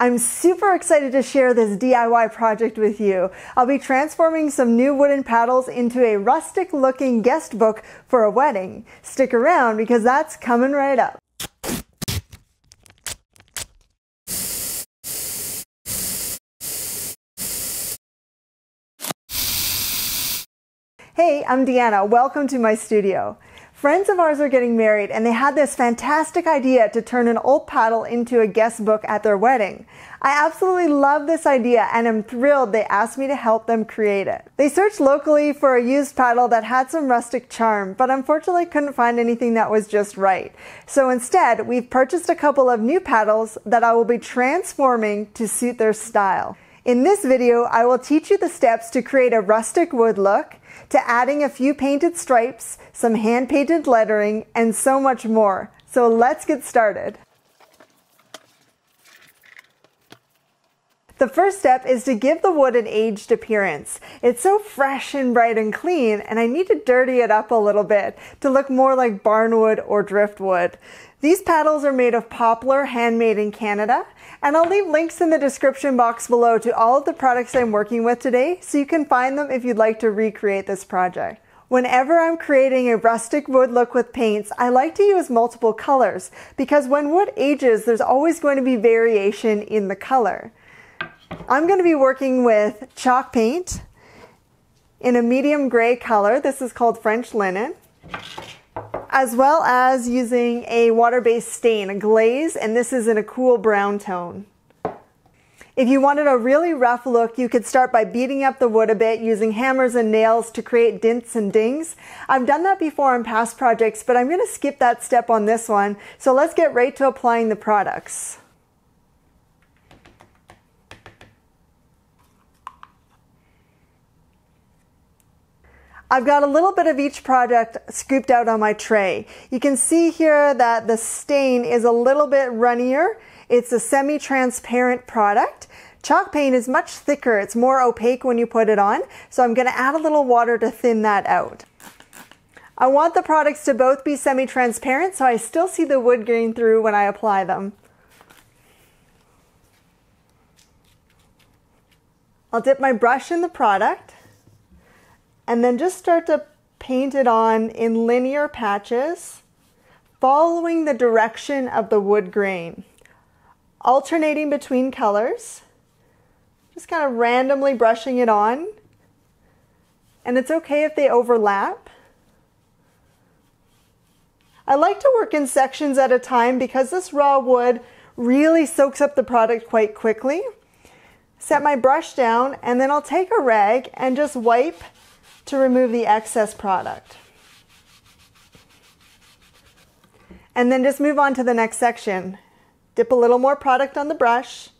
I'm super excited to share this DIY project with you. I'll be transforming some new wooden paddles into a rustic looking guest book for a wedding. Stick around because that's coming right up. Hey, I'm Deanna. Welcome to my studio. Friends of ours are getting married and they had this fantastic idea to turn an old paddle into a guest book at their wedding. I absolutely love this idea and am thrilled they asked me to help them create it. They searched locally for a used paddle that had some rustic charm, but unfortunately couldn't find anything that was just right. So instead, we've purchased a couple of new paddles that I will be transforming to suit their style. In this video, I will teach you the steps to create a rustic wood look, to adding a few painted stripes, some hand painted lettering, and so much more. So let's get started. The first step is to give the wood an aged appearance. It's so fresh and bright and clean, and I need to dirty it up a little bit to look more like barnwood or driftwood. These paddles are made of poplar, handmade in Canada, and I'll leave links in the description box below to all of the products I'm working with today so you can find them if you'd like to recreate this project. Whenever I'm creating a rustic wood look with paints, I like to use multiple colors because when wood ages, there's always going to be variation in the color. I'm going to be working with chalk paint in a medium gray color. This is called French linen as well as using a water-based stain, a glaze, and this is in a cool brown tone. If you wanted a really rough look, you could start by beating up the wood a bit using hammers and nails to create dints and dings. I've done that before on past projects, but I'm going to skip that step on this one. So let's get right to applying the products. I've got a little bit of each project scooped out on my tray. You can see here that the stain is a little bit runnier. It's a semi-transparent product. Chalk paint is much thicker. It's more opaque when you put it on. So I'm gonna add a little water to thin that out. I want the products to both be semi-transparent so I still see the wood grain through when I apply them. I'll dip my brush in the product and then just start to paint it on in linear patches, following the direction of the wood grain, alternating between colors, just kind of randomly brushing it on. And it's okay if they overlap. I like to work in sections at a time because this raw wood really soaks up the product quite quickly. Set my brush down and then I'll take a rag and just wipe to remove the excess product. And then just move on to the next section. Dip a little more product on the brush.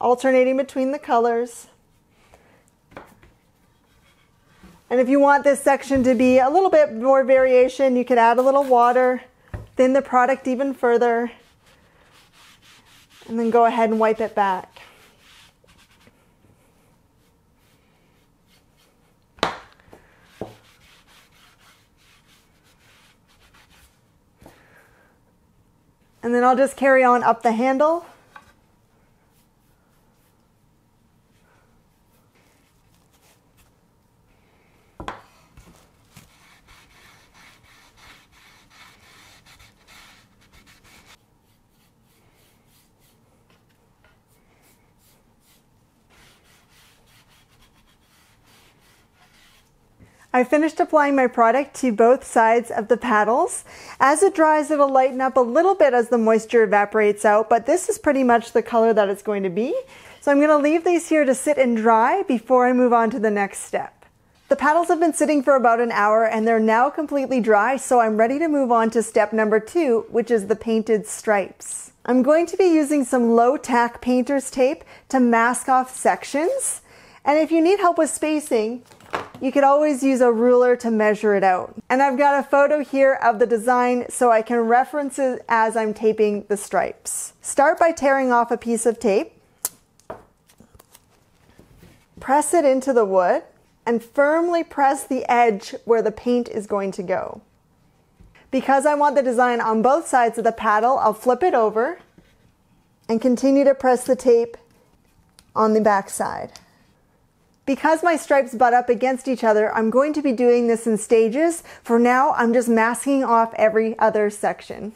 Alternating between the colors. And if you want this section to be a little bit more variation, you could add a little water, thin the product even further and then go ahead and wipe it back. And then I'll just carry on up the handle. I finished applying my product to both sides of the paddles. As it dries, it'll lighten up a little bit as the moisture evaporates out, but this is pretty much the color that it's going to be. So I'm gonna leave these here to sit and dry before I move on to the next step. The paddles have been sitting for about an hour and they're now completely dry, so I'm ready to move on to step number two, which is the painted stripes. I'm going to be using some low tack painter's tape to mask off sections. And if you need help with spacing, you could always use a ruler to measure it out. And I've got a photo here of the design so I can reference it as I'm taping the stripes. Start by tearing off a piece of tape. Press it into the wood and firmly press the edge where the paint is going to go. Because I want the design on both sides of the paddle, I'll flip it over and continue to press the tape on the back side. Because my stripes butt up against each other, I'm going to be doing this in stages. For now, I'm just masking off every other section.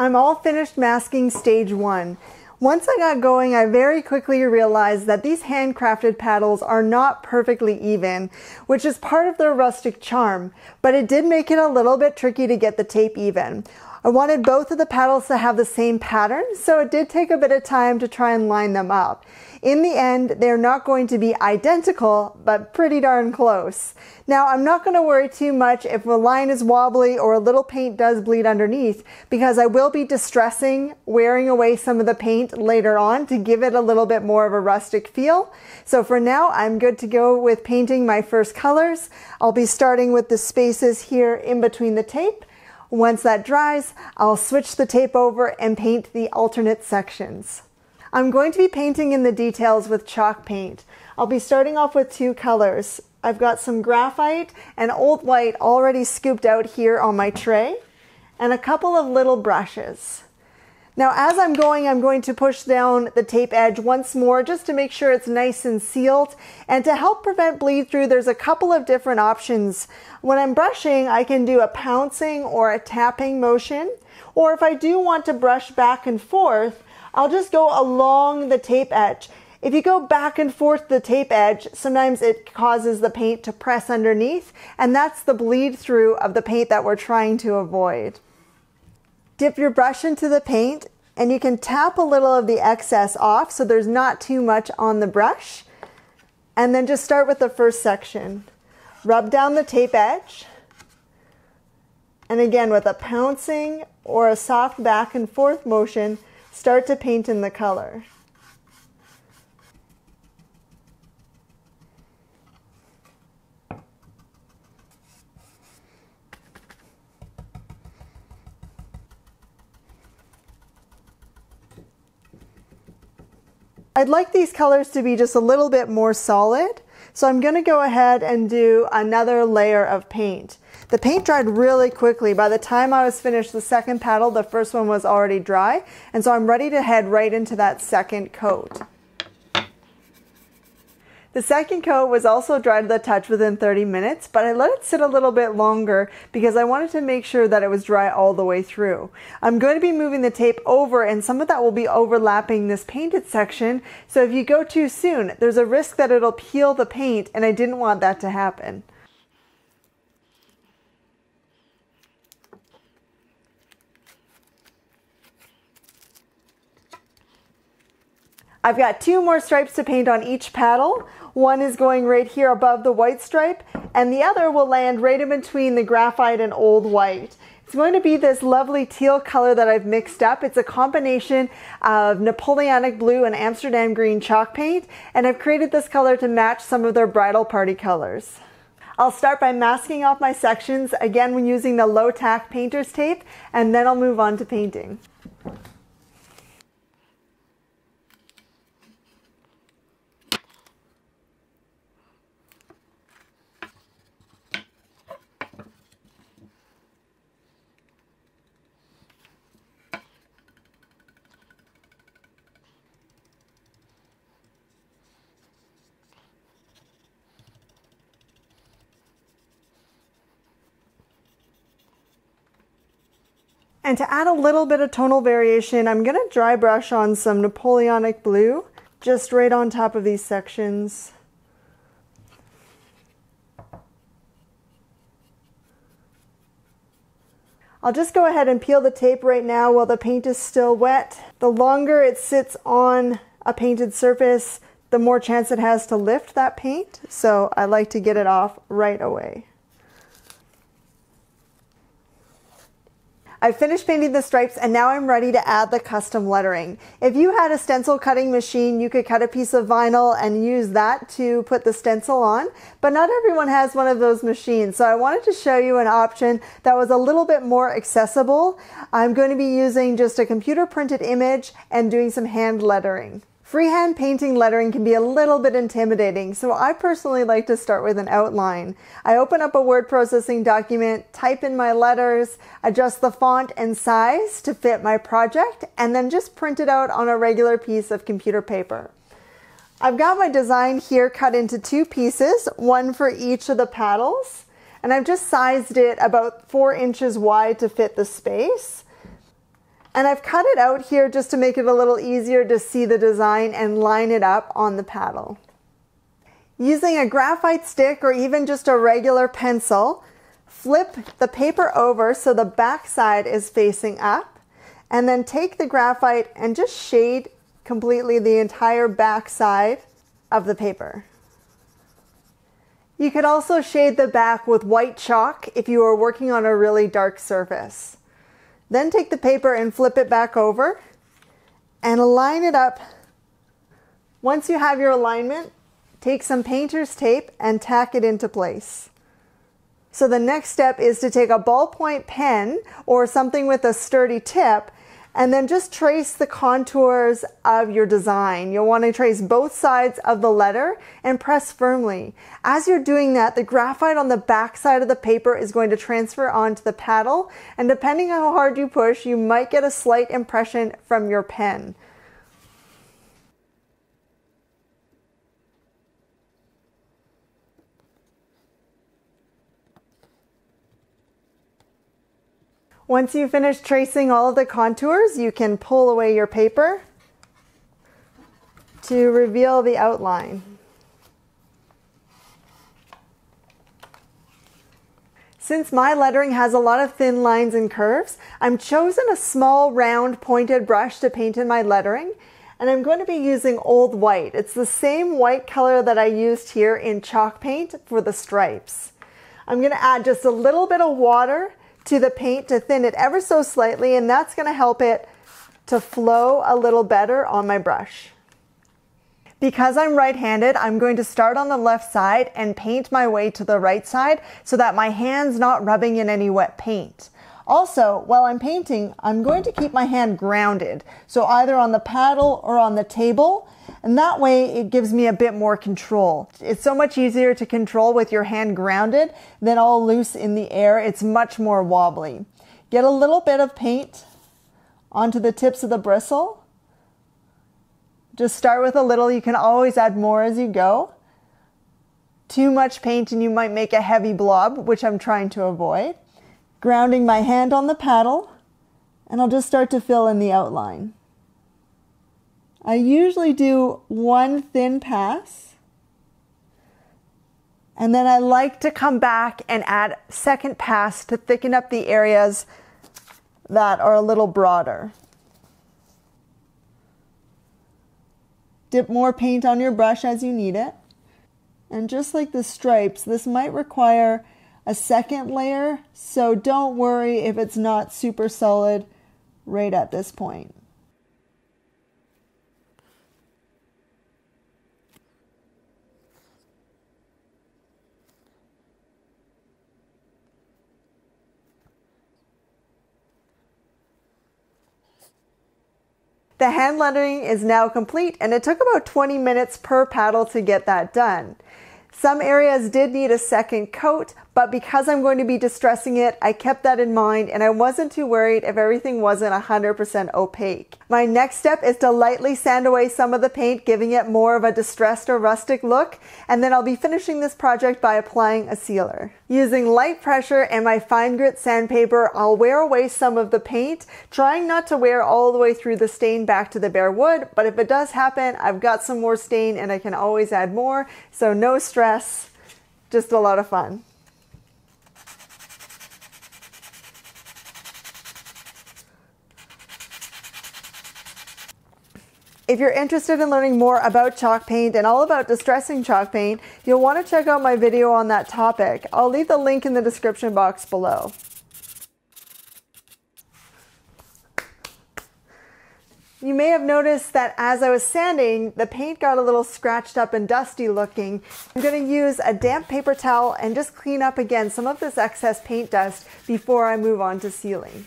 I'm all finished masking stage one. Once I got going, I very quickly realized that these handcrafted paddles are not perfectly even, which is part of their rustic charm, but it did make it a little bit tricky to get the tape even. I wanted both of the paddles to have the same pattern, so it did take a bit of time to try and line them up. In the end, they're not going to be identical, but pretty darn close. Now, I'm not going to worry too much if a line is wobbly or a little paint does bleed underneath, because I will be distressing wearing away some of the paint later on to give it a little bit more of a rustic feel. So for now, I'm good to go with painting my first colors. I'll be starting with the spaces here in between the tape. Once that dries, I'll switch the tape over and paint the alternate sections. I'm going to be painting in the details with chalk paint. I'll be starting off with two colors. I've got some graphite and old white already scooped out here on my tray and a couple of little brushes. Now as I'm going, I'm going to push down the tape edge once more just to make sure it's nice and sealed. And to help prevent bleed through, there's a couple of different options. When I'm brushing, I can do a pouncing or a tapping motion. Or if I do want to brush back and forth, I'll just go along the tape edge. If you go back and forth the tape edge, sometimes it causes the paint to press underneath, and that's the bleed through of the paint that we're trying to avoid. Dip your brush into the paint and you can tap a little of the excess off so there's not too much on the brush. And then just start with the first section. Rub down the tape edge. And again, with a pouncing or a soft back and forth motion, Start to paint in the color. I'd like these colors to be just a little bit more solid, so I'm going to go ahead and do another layer of paint. The paint dried really quickly. By the time I was finished the second paddle, the first one was already dry. And so I'm ready to head right into that second coat. The second coat was also dry to the touch within 30 minutes, but I let it sit a little bit longer because I wanted to make sure that it was dry all the way through. I'm going to be moving the tape over and some of that will be overlapping this painted section. So if you go too soon, there's a risk that it'll peel the paint and I didn't want that to happen. I've got two more stripes to paint on each paddle. One is going right here above the white stripe and the other will land right in between the graphite and old white. It's going to be this lovely teal color that I've mixed up. It's a combination of Napoleonic blue and Amsterdam green chalk paint, and I've created this color to match some of their bridal party colors. I'll start by masking off my sections, again when using the low tack painter's tape, and then I'll move on to painting. And to add a little bit of tonal variation, I'm going to dry brush on some Napoleonic blue just right on top of these sections. I'll just go ahead and peel the tape right now while the paint is still wet. The longer it sits on a painted surface, the more chance it has to lift that paint. So I like to get it off right away. I've finished painting the stripes and now I'm ready to add the custom lettering. If you had a stencil cutting machine, you could cut a piece of vinyl and use that to put the stencil on, but not everyone has one of those machines. So I wanted to show you an option that was a little bit more accessible. I'm going to be using just a computer printed image and doing some hand lettering. Freehand painting lettering can be a little bit intimidating, so I personally like to start with an outline. I open up a word processing document, type in my letters, adjust the font and size to fit my project, and then just print it out on a regular piece of computer paper. I've got my design here cut into two pieces, one for each of the paddles, and I've just sized it about four inches wide to fit the space. And I've cut it out here just to make it a little easier to see the design and line it up on the paddle. Using a graphite stick or even just a regular pencil, flip the paper over so the back side is facing up, and then take the graphite and just shade completely the entire back side of the paper. You could also shade the back with white chalk if you are working on a really dark surface. Then take the paper and flip it back over and align it up. Once you have your alignment, take some painter's tape and tack it into place. So the next step is to take a ballpoint pen or something with a sturdy tip and then just trace the contours of your design. You'll want to trace both sides of the letter and press firmly. As you're doing that, the graphite on the back side of the paper is going to transfer onto the paddle, and depending on how hard you push, you might get a slight impression from your pen. Once you finish tracing all of the contours, you can pull away your paper to reveal the outline. Since my lettering has a lot of thin lines and curves, I'm chosen a small round pointed brush to paint in my lettering and I'm going to be using Old White. It's the same white color that I used here in chalk paint for the stripes. I'm going to add just a little bit of water to the paint to thin it ever so slightly and that's going to help it to flow a little better on my brush. Because I'm right-handed, I'm going to start on the left side and paint my way to the right side so that my hand's not rubbing in any wet paint. Also, while I'm painting, I'm going to keep my hand grounded. So either on the paddle or on the table and that way it gives me a bit more control. It's so much easier to control with your hand grounded than all loose in the air. It's much more wobbly. Get a little bit of paint onto the tips of the bristle. Just start with a little. You can always add more as you go. Too much paint and you might make a heavy blob, which I'm trying to avoid. Grounding my hand on the paddle and I'll just start to fill in the outline. I usually do one thin pass. And then I like to come back and add second pass to thicken up the areas that are a little broader. Dip more paint on your brush as you need it. And just like the stripes, this might require a second layer, so don't worry if it's not super solid right at this point. The hand lettering is now complete and it took about 20 minutes per paddle to get that done. Some areas did need a second coat, but because I'm going to be distressing it, I kept that in mind and I wasn't too worried if everything wasn't 100% opaque. My next step is to lightly sand away some of the paint, giving it more of a distressed or rustic look, and then I'll be finishing this project by applying a sealer. Using light pressure and my fine grit sandpaper, I'll wear away some of the paint, trying not to wear all the way through the stain back to the bare wood, but if it does happen, I've got some more stain and I can always add more, so no stress, just a lot of fun. If you're interested in learning more about chalk paint and all about distressing chalk paint, you'll want to check out my video on that topic. I'll leave the link in the description box below. You may have noticed that as I was sanding, the paint got a little scratched up and dusty looking. I'm going to use a damp paper towel and just clean up again some of this excess paint dust before I move on to sealing.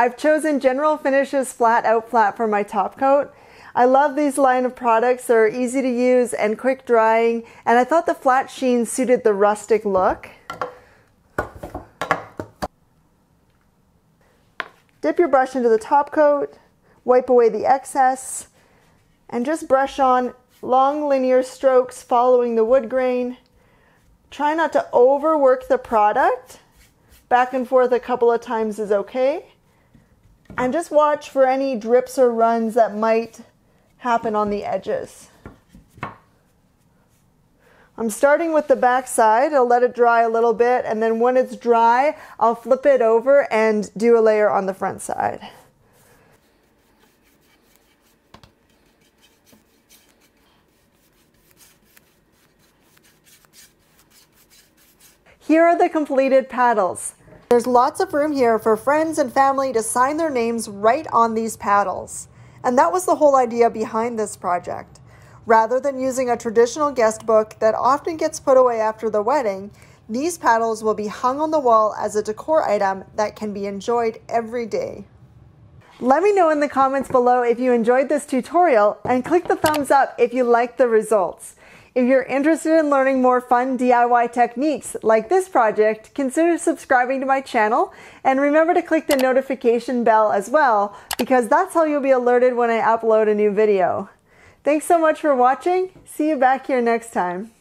I've chosen General Finishes Flat Out Flat for my top coat. I love these line of products. They're easy to use and quick drying, and I thought the flat sheen suited the rustic look. Dip your brush into the top coat, wipe away the excess, and just brush on long linear strokes following the wood grain. Try not to overwork the product. Back and forth a couple of times is okay and just watch for any drips or runs that might happen on the edges. I'm starting with the back side. I'll let it dry a little bit and then when it's dry, I'll flip it over and do a layer on the front side. Here are the completed paddles. There's lots of room here for friends and family to sign their names right on these paddles. And that was the whole idea behind this project. Rather than using a traditional guest book that often gets put away after the wedding, these paddles will be hung on the wall as a decor item that can be enjoyed every day. Let me know in the comments below if you enjoyed this tutorial and click the thumbs up if you liked the results. If you're interested in learning more fun DIY techniques like this project, consider subscribing to my channel and remember to click the notification bell as well because that's how you'll be alerted when I upload a new video. Thanks so much for watching. See you back here next time.